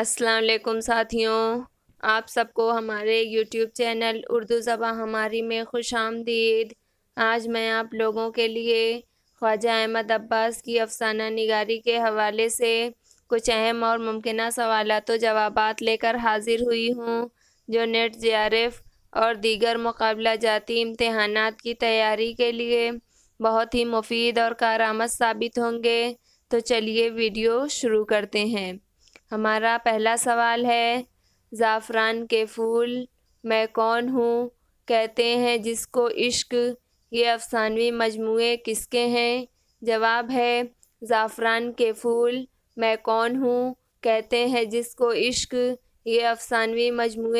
अस्सलाम वालेकुम साथियों। आप सबको हमारे यूट्यूब चैनल उर्दू ज़बा हमारी में खुश आमदीद। आज मैं आप लोगों के लिए ख्वाजा अहमद अब्बास की अफसाना निगारी के हवाले से कुछ अहम और मुमकिन सवाल तो जवाब लेकर हाज़िर हुई हूँ, जो नेट जे और दीगर मुकाबला जाती इम्तहान की तैयारी के लिए बहुत ही मुफीद और कारामद साबित होंगे। तो चलिए वीडियो शुरू करते हैं। हमारा पहला सवाल है, ज़ाफ़रान के फूल, मैं कौन हूँ? कहते हैं, जिसको इश्क, ये अफसानवी मजमू किसके हैं? जवाब है, ज़ाफ़रान के फूल, मैं कौन हूँ? कहते हैं, जिसको इश्क, ये अफसानवी मजमू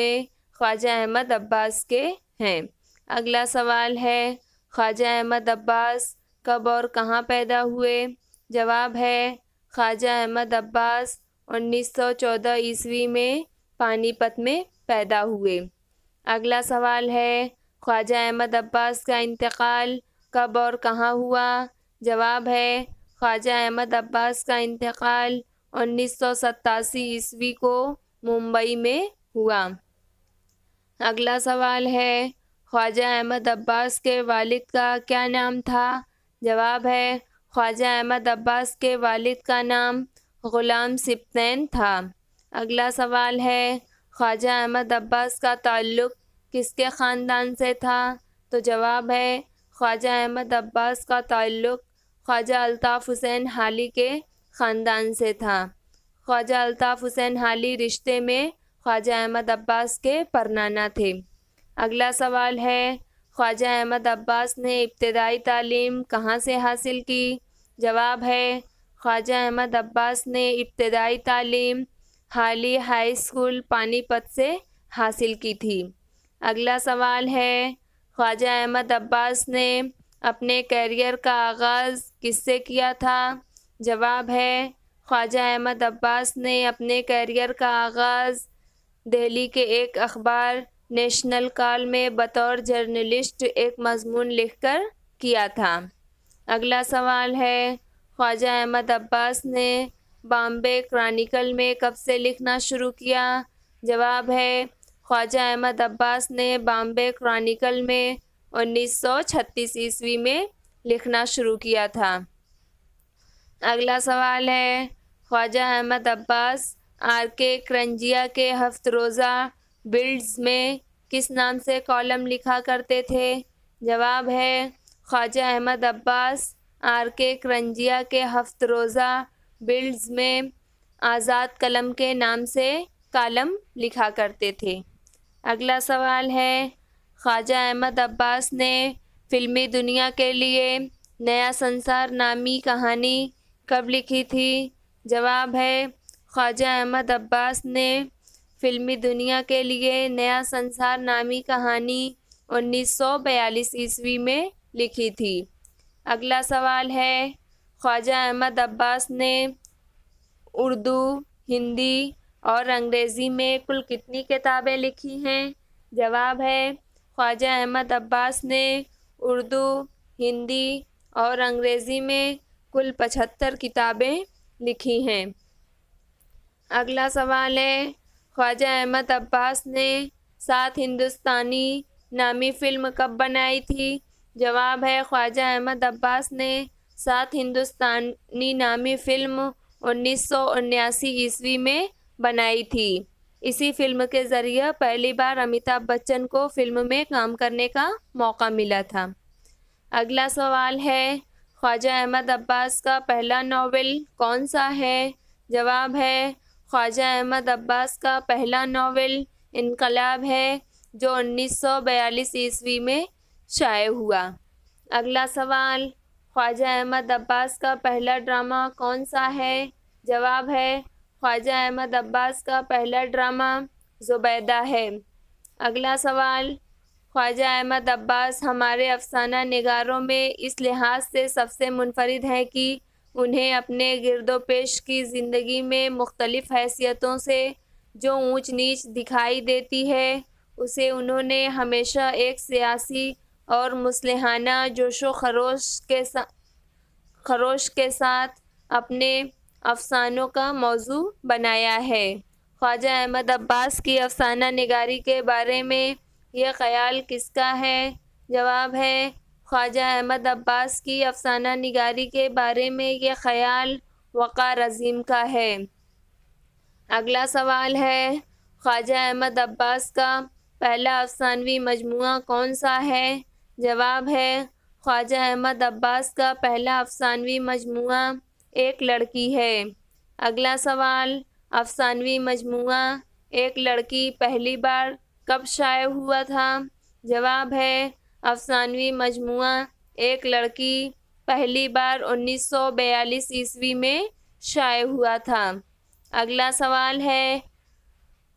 ख्वाजा अहमद अब्बास के हैं। अगला सवाल है, ख्वाजा अहमद अब्बास कब और कहाँ पैदा हुए? जवाब है, ख्वाजा अहमद अब्बास 1914 ईस्वी में पानीपत में पैदा हुए। अगला सवाल है, ख्वाजा अहमद अब्बास का इंतकाल कब और कहाँ हुआ? जवाब है, ख्वाजा अहमद अब्बास का इंतकाल उन्नीस सौ सतासी ईस्वी को मुंबई में हुआ। अगला सवाल है, ख्वाजा अहमद अब्बास के वालिद का क्या नाम था? जवाब है, ख्वाजा अहमद अब्बास के वालिद का नाम ग़ुलाम सिप्तैन था। अगला सवाल है, ख्वाजा अहमद अब्बास का ताल्लुक़ किसके ख़ानदान से था? तो जवाब है, ख्वाजा अहमद अब्बास का ताल्लुक़ ख्वाजा अल्ताफ़ हुसैन हाली के ख़ानदान से था। ख्वाजा अल्ताफ़ हुसैन हाली रिश्ते में ख्वाजा अहमद अब्बास के परनाना थे। अगला सवाल है, ख्वाजा अहमद अब्बास ने इब्तदाई तालीम कहाँ से हासिल की? जवाब है ख्वाजा अहमद अब्बास ने इब्तदाई तालीम, हाली हाई स्कूल पानीपत से हासिल की थी। अगला सवाल है, ख्वाजा अहमद अब्बास ने अपने कैरियर का आगाज़ किससे किया था? जवाब है, ख्वाजा अहमद अब्बास ने अपने कैरियर का आगाज़ दिल्ली के एक अखबार नेशनल कॉल में बतौर जर्नलिस्ट एक मजमून लिखकर किया था। अगला सवाल है ख्वाजा अहमद अब्बास ने बॉम्बे क्रॉनिकल में कब से लिखना शुरू किया। जवाब है, ख्वाजा अहमद अब्बास ने बॉम्बे क्रॉनिकल में 1936 ईस्वी में लिखना शुरू किया था। अगला सवाल है, ख्वाजा अहमद अब्बास आर के क्रंजिया के हफ्त रोज़ा बिल्ड्स में किस नाम से कॉलम लिखा करते थे? जवाब है, ख्वाजा अहमद अब्बास आर के क्रंजिया के हफ्त रोज़ा बिल्ड्स में आज़ाद कलम के नाम से कालम लिखा करते थे। अगला सवाल है, ख्वाजा अहमद अब्बास ने फ़िल्मी दुनिया के लिए नया संसार नामी कहानी कब लिखी थी? जवाब है, ख्वाजा अहमद अब्बास ने फ़िल्मी दुनिया के लिए नया संसार नामी कहानी 1942 ईस्वी में लिखी थी। अगला सवाल है, ख्वाजा अहमद अब्बास ने उर्दू, हिंदी और अंग्रेज़ी में कुल कितनी किताबें लिखी हैं? जवाब है, ख्वाजा अहमद अब्बास ने उर्दू, हिंदी और अंग्रेज़ी में कुल पचहत्तर किताबें लिखी हैं। अगला सवाल है, ख्वाजा अहमद अब्बास ने सात हिंदुस्तानी नामी फ़िल्म कब बनाई थी? जवाब है, ख्वाजा अहमद अब्बास ने सात हिंदुस्तानी नामी फ़िल्म उन्नीस सौ ईस्वी में बनाई थी। इसी फ़िल्म के ज़रिए पहली बार अमिताभ बच्चन को फ़िल्म में काम करने का मौका मिला था। अगला सवाल है, ख्वाजा अहमद अब्बास का पहला नावल कौन सा है? जवाब है, ख्वाजा अहमद अब्बास का पहला नावल इनकलाब है, जो 1942 ईस्वी में शाये हुआ। अगला सवाल, ख्वाजा अहमद अब्बास का पहला ड्रामा कौन सा है? जवाब है, ख्वाजा अहमद अब्बास का पहला ड्रामा ज़ुबैदा है। अगला सवाल, ख्वाजा अहमद अब्बास हमारे अफसाना नगारों में इस लिहाज से सबसे मुनफरद हैं कि उन्हें अपने गिरदो पेश की ज़िंदगी में मुख्तलिफ़ हैसियतों से जो ऊंच नीच दिखाई देती है, उसे उन्होंने हमेशा एक सियासी और मुसलहाना जोशो खरोश के साथ खरोश के साथ अपने अफसानों का मौजू बनाया है। ख्वाजा अहमद अब्बास की अफसाना निगारी के बारे में यह ख्याल किसका है? जवाब है, ख्वाजा अहमद अब्बास की अफसाना निगारी के बारे में यह ख्याल वक़ार अजीम का है। अगला सवाल है, ख्वाजा अहमद अब्बास का पहला अफसानवी मजमू कौन सा है? जवाब है, ख्वाजा अहमद अब्बास का पहला अफसानवी मजमू एक लड़की है। अगला सवाल, अफसानवी मजमू एक लड़की पहली बार कब शाये हुआ था? जवाब है, अफसानवी मजमू एक लड़की पहली बार 1942 ईस्वी में शाये हुआ था। अगला सवाल है,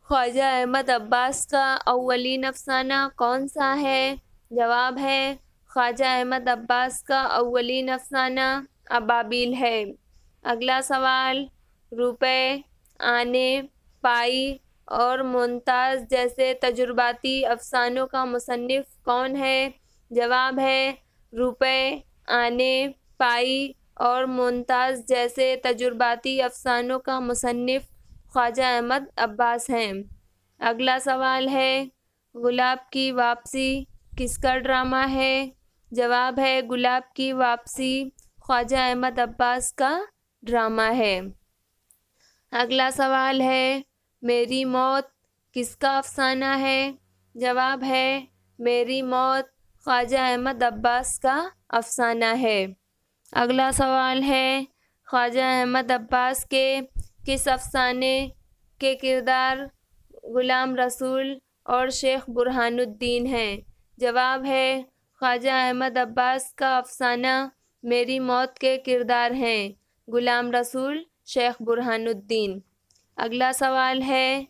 ख्वाजा अहमद अब्बास का अवलिन अफसाना कौन सा है? जवाब है, ख्वाजा अहमद अब्बास का अवलिन अफसाना अबाबिल है। अगला सवाल, रुपए, आने, पाई और मुमताज़ जैसे तजुर्बाती अफसानों का मुसनफ़ कौन है? जवाब है, रुपए, आने, पाई और मुमताज़ जैसे तजुर्बाती अफसानों का मुसनफ़ ख्वाजा अहमद अब्बास हैं। अगला सवाल है, गुलाब की वापसी किसका ड्रामा है? जवाब है, गुलाब की वापसी। ख्वाजा अहमद अब्बास का ड्रामा है। अगला सवाल है, मेरी मौत किसका अफसाना है? जवाब है, मेरी मौत ख्वाजा अहमद अब्बास का अफसाना है। अगला सवाल है, ख्वाजा अहमद अब्बास के किस अफसाने के किरदार ग़ुलाम रसूल और शेख बुरहानुद्दीन हैं? जवाब है, ख्वाजा अहमद अब्बास का अफसाना मेरी मौत के किरदार हैं। ग़ुलाम रसूल, शेख बुरहानुद्दीन। अगला सवाल है,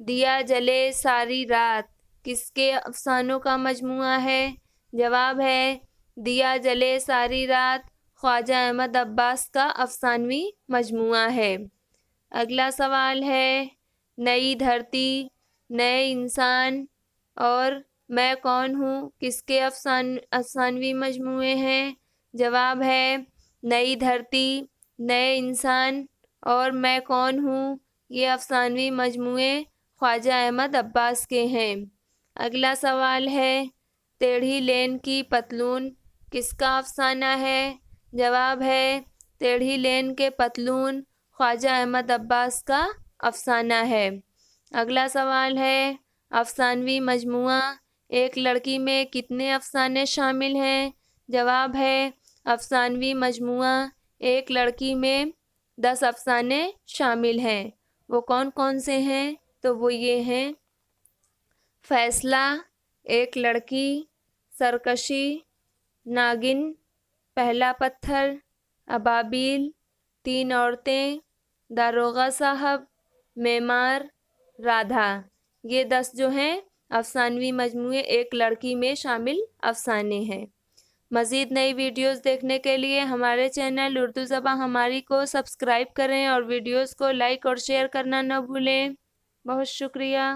दिया जले सारी रात, किसके अफसानों का मजमू है? जवाब है, दिया जले सारी रात, ख्वाजा अहमद अब्बास का अफसानवी मजमू है। अगला सवाल है, नई धरती, नए इंसान और मैं कौन हूँ? किसके अफसान, अफसानवी मजमू हैं? जवाब है, नई धरती, नए इंसान। और मैं कौन हूँ? ये अफसानवी मजमू ख्वाजा अहमद अब्बास के हैं। अगला सवाल है, टेढ़ी लेन की पतलून किसका अफसाना है? जवाब है, टेढ़ी लेन के पतलून ख्वाजा अहमद अब्बास का अफसाना है। अगला सवाल है, अफसानवी मजमू एक लड़की में कितने अफसाने शामिल हैं? जवाब है, अफसानवी मजमू एक लड़की में दस अफसाने शामिल हैं। वो कौन कौन से हैं? तो वो ये हैं। फैसला, एक लड़की, सरकशी, नागिन, पहला पत्थर, अबाबिल, तीन औरतें, दारोगा साहब, मेमार, राधा। ये दस जो हैं अफसानवी मजमू एक लड़की में शामिल अफसाने हैं। मज़ीद नई वीडियोज़ देखने के लिए हमारे चैनल उर्दू ज़बा हमारी को सब्सक्राइब करें और वीडियोज़ को लाइक और शेयर करना न भूलें। बहुत शुक्रिया।